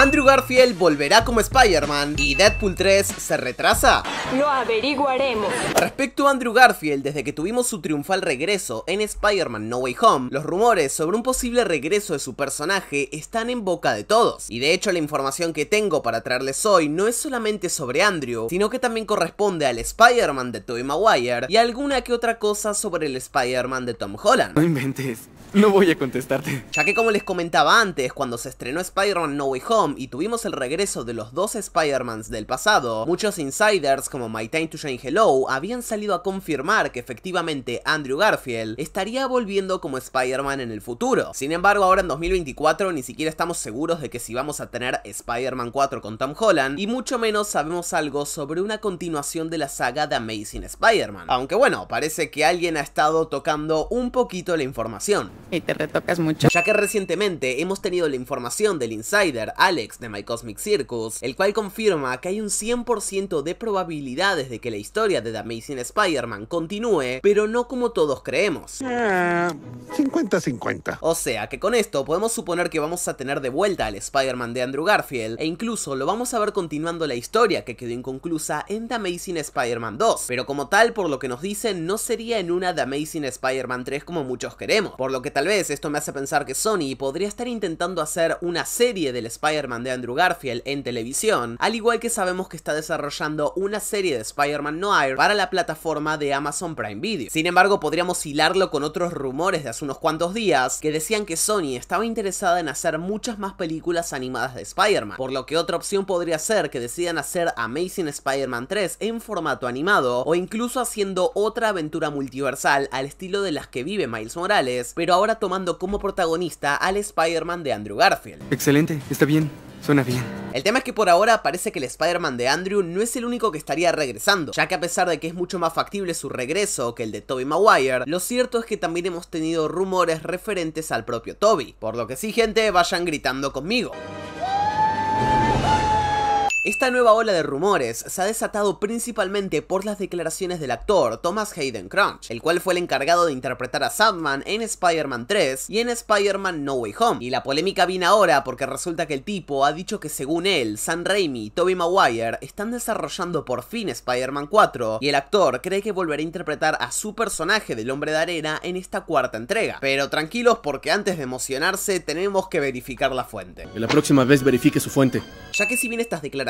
Andrew Garfield volverá como Spider-Man y Deadpool 3 se retrasa. Lo averiguaremos. Respecto a Andrew Garfield, desde que tuvimos su triunfal regreso en Spider-Man No Way Home, los rumores sobre un posible regreso de su personaje están en boca de todos. Y de hecho la información que tengo para traerles hoy no es solamente sobre Andrew, sino que también corresponde al Spider-Man de Tobey Maguire y alguna que otra cosa sobre el Spider-Man de Tom Holland. No inventes. No voy a contestarte. Ya que como les comentaba antes, cuando se estrenó Spider-Man No Way Home y tuvimos el regreso de los dos Spider-Mans del pasado, muchos insiders como My Time to Shine Hello habían salido a confirmar que efectivamente Andrew Garfield estaría volviendo como Spider-Man en el futuro. Sin embargo, ahora en 2024 ni siquiera estamos seguros de que si vamos a tener Spider-Man 4 con Tom Holland y mucho menos sabemos algo sobre una continuación de la saga de Amazing Spider-Man. Aunque bueno, parece que alguien ha estado tocando un poquito la información. Y te retocas mucho. Ya que recientemente hemos tenido la información del insider Alex de My Cosmic Circus, el cual confirma que hay un 100% de probabilidades de que la historia de The Amazing Spider-Man continúe, pero no como todos creemos. 50-50. O sea que con esto podemos suponer que vamos a tener de vuelta al Spider-Man de Andrew Garfield, e incluso lo vamos a ver continuando la historia que quedó inconclusa en The Amazing Spider-Man 2, pero como tal, por lo que nos dicen, no sería en una The Amazing Spider-Man 3 como muchos queremos, por lo que tal vez esto me hace pensar que Sony podría estar intentando hacer una serie del Spider-Man de Andrew Garfield en televisión, al igual que sabemos que está desarrollando una serie de Spider-Man Noir para la plataforma de Amazon Prime Video. Sin embargo, podríamos hilarlo con otros rumores de hace unos cuantos días que decían que Sony estaba interesada en hacer muchas más películas animadas de Spider-Man, por lo que otra opción podría ser que decidan hacer Amazing Spider-Man 3 en formato animado o incluso haciendo otra aventura multiversal al estilo de las que vive Miles Morales, pero ahora tomando como protagonista al Spider-Man de Andrew Garfield. Excelente, está bien. Suena bien. El tema es que por ahora parece que el Spider-Man de Andrew no es el único que estaría regresando, ya que a pesar de que es mucho más factible su regreso que el de Tobey Maguire, lo cierto es que también hemos tenido rumores referentes al propio Tobey, por lo que sí gente, vayan gritando conmigo. Esta nueva ola de rumores se ha desatado principalmente por las declaraciones del actor Thomas Hayden Crunch, el cual fue el encargado de interpretar a Sandman en Spider-Man 3 y en Spider-Man No Way Home. Y la polémica viene ahora porque resulta que el tipo ha dicho que según él, Sam Raimi y Tobey Maguire están desarrollando por fin Spider-Man 4 y el actor cree que volverá a interpretar a su personaje del Hombre de Arena en esta cuarta entrega. Pero tranquilos porque antes de emocionarse tenemos que verificar la fuente. Que la próxima vez verifique su fuente. Ya que si bien estas declaraciones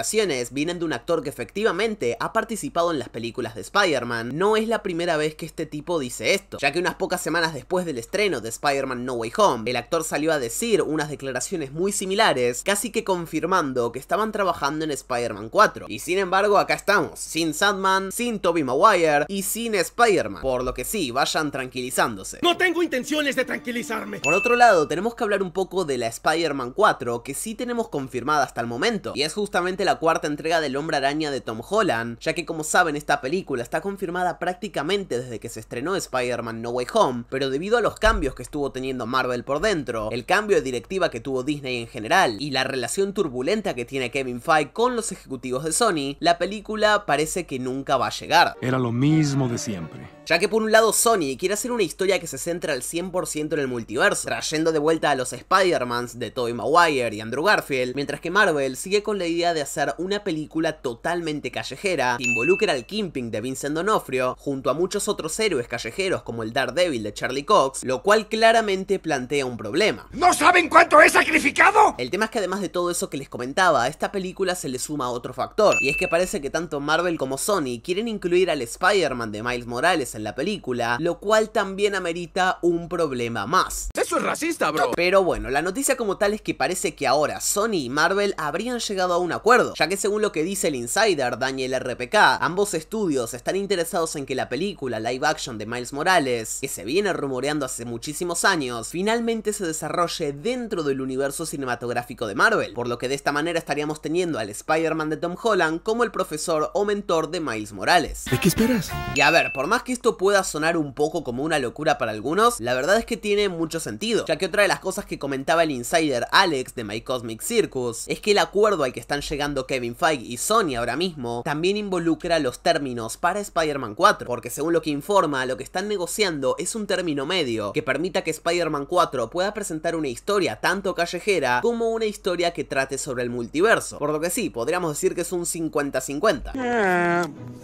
vienen de un actor que efectivamente ha participado en las películas de Spider-Man, no es la primera vez que este tipo dice esto, ya que unas pocas semanas después del estreno de Spider-Man No Way Home, el actor salió a decir unas declaraciones muy similares, casi que confirmando que estaban trabajando en Spider-Man 4. Y sin embargo, acá estamos, sin Sandman, sin Tobey Maguire y sin Spider-Man, por lo que sí, vayan tranquilizándose. No tengo intenciones de tranquilizarme. Por otro lado, tenemos que hablar un poco de la Spider-Man 4, que sí tenemos confirmada hasta el momento, y es justamente la la cuarta entrega del Hombre Araña de Tom Holland, ya que como saben esta película está confirmada prácticamente desde que se estrenó Spider-Man No Way Home, pero debido a los cambios que estuvo teniendo Marvel por dentro, el cambio de directiva que tuvo Disney en general y la relación turbulenta que tiene Kevin Feige con los ejecutivos de Sony, la película parece que nunca va a llegar. Era lo mismo de siempre. Ya que por un lado Sony quiere hacer una historia que se centra al 100% en el multiverso, trayendo de vuelta a los Spider-Mans de Tobey Maguire y Andrew Garfield, mientras que Marvel sigue con la idea de hacer una película totalmente callejera que involucra al Kimping de Vincent D'Onofrio junto a muchos otros héroes callejeros como el Daredevil de Charlie Cox, lo cual claramente plantea un problema. ¿No saben cuánto he sacrificado? El tema es que además de todo eso que les comentaba, a esta película se le suma otro factor, y es que parece que tanto Marvel como Sony quieren incluir al Spider-Man de Miles Morales en la película, lo cual también amerita un problema más. Eso es racista, bro. Pero bueno, la noticia como tal es que parece que ahora Sony y Marvel habrían llegado a un acuerdo, ya que según lo que dice el insider Daniel RPK, ambos estudios están interesados en que la película live action de Miles Morales, que se viene rumoreando hace muchísimos años, finalmente se desarrolle dentro del universo cinematográfico de Marvel, por lo que de esta manera estaríamos teniendo al Spider-Man de Tom Holland como el profesor o mentor de Miles Morales. ¿De qué esperas? Y a ver, por más que esto esto pueda sonar un poco como una locura para algunos, la verdad es que tiene mucho sentido, ya que otra de las cosas que comentaba el insider Alex de My Cosmic Circus es que el acuerdo al que están llegando Kevin Feige y Sony ahora mismo también involucra los términos para Spider-Man 4, porque según lo que informa, lo que están negociando es un término medio que permita que Spider-Man 4 pueda presentar una historia tanto callejera como una historia que trate sobre el multiverso, por lo que sí, podríamos decir que es un 50-50.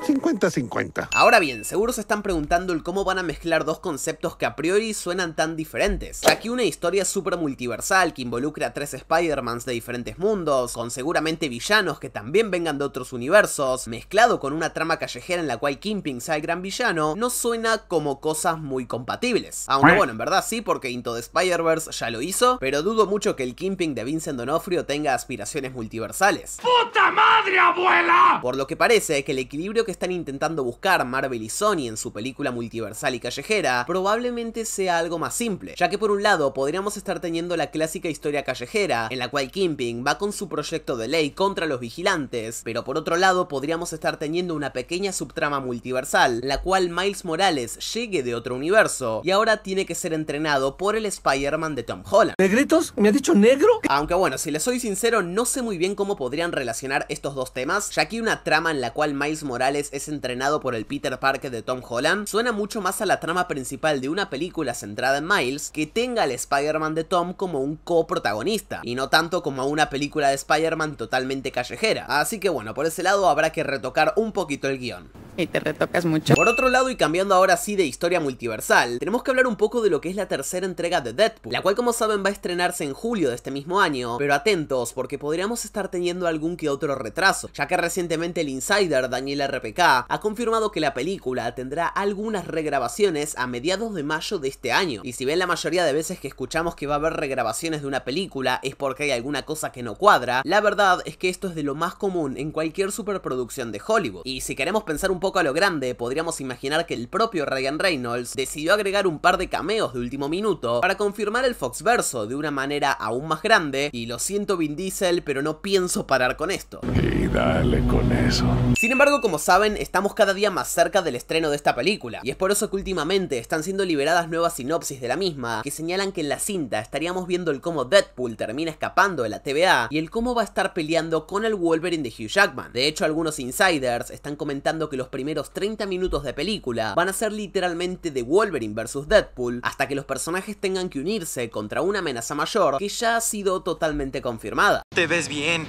50-50. Ahora bien, seguro se están preguntando el cómo van a mezclar dos conceptos que a priori suenan tan diferentes. Aquí una historia súper multiversal que involucre a tres Spider-Mans de diferentes mundos, con seguramente villanos que también vengan de otros universos, mezclado con una trama callejera en la cual Kingpin sea el gran villano, no suena como cosas muy compatibles. Aunque bueno, en verdad sí, porque Into the Spider-Verse ya lo hizo, pero dudo mucho que el Kingpin de Vincent D'Onofrio tenga aspiraciones multiversales. ¡Puta madre, abuela! Por lo que parece que el equilibrio que están intentando buscar Marvel y Sony en su película multiversal y callejera probablemente sea algo más simple, ya que por un lado podríamos estar teniendo la clásica historia callejera, en la cual Kingpin va con su proyecto de ley contra los vigilantes, pero por otro lado podríamos estar teniendo una pequeña subtrama multiversal, la cual Miles Morales llegue de otro universo, y ahora tiene que ser entrenado por el Spider-Man de Tom Holland. ¿Negritos? ¿Me ha dicho negro? Aunque bueno, si les soy sincero, no sé muy bien cómo podrían relacionar estos dos temas, ya que una trama en la cual Miles Morales es entrenado por el Peter Parker de Tom Holland suena mucho más a la trama principal de una película centrada en Miles que tenga al Spider-Man de Tom como un coprotagonista, y no tanto como a una película de Spider-Man totalmente callejera. Así que bueno, por ese lado habrá que retocar un poquito el guion. Y te retocas mucho. Por otro lado, y cambiando ahora sí de historia multiversal, tenemos que hablar un poco de lo que es la tercera entrega de Deadpool, la cual como saben va a estrenarse en julio de este mismo año, pero atentos porque podríamos estar teniendo algún que otro retraso, ya que recientemente el insider Daniel RPK ha confirmado que la película tendrá algunas regrabaciones a mediados de mayo de este año, y si ven la mayoría de veces que escuchamos que va a haber regrabaciones de una película es porque hay alguna cosa que no cuadra, la verdad es que esto es de lo más común en cualquier superproducción de Hollywood, y si queremos pensar un poco a lo grande, podríamos imaginar que el propio Ryan Reynolds decidió agregar un par de cameos de último minuto para confirmar el Foxverso de una manera aún más grande, y lo siento Vin Diesel, pero no pienso parar con esto. Y dale con eso. Sin embargo, como saben, estamos cada día más cerca del estreno de esta película, y es por eso que últimamente están siendo liberadas nuevas sinopsis de la misma, que señalan que en la cinta estaríamos viendo el cómo Deadpool termina escapando de la TVA, y el cómo va a estar peleando con el Wolverine de Hugh Jackman. De hecho, algunos insiders están comentando que los primeros 30 minutos de película van a ser literalmente de Wolverine vs Deadpool, hasta que los personajes tengan que unirse contra una amenaza mayor que ya ha sido totalmente confirmada. Te ves bien.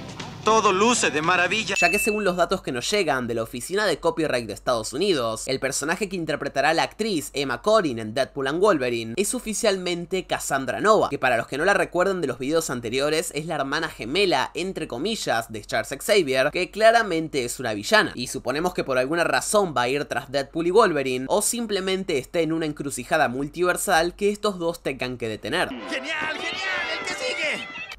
Todo luce de maravilla. ya que según los datos que nos llegan de la oficina de copyright de Estados Unidos, el personaje que interpretará a la actriz Emma Corrin en Deadpool and Wolverine es oficialmente Cassandra Nova, que para los que no la recuerden de los videos anteriores es la hermana gemela, entre comillas, de Charles Xavier, que claramente es una villana, y suponemos que por alguna razón va a ir tras Deadpool y Wolverine, o simplemente esté en una encrucijada multiversal que estos dos tengan que detener. Genial, genial.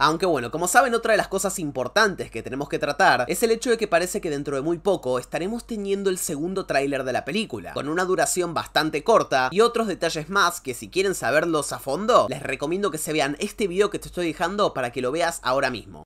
Aunque bueno, como saben, otra de las cosas importantes que tenemos que tratar es el hecho de que parece que dentro de muy poco estaremos teniendo el segundo tráiler de la película, con una duración bastante corta y otros detalles más que si quieren saberlos a fondo, les recomiendo que se vean este video que te estoy dejando para que lo veas ahora mismo.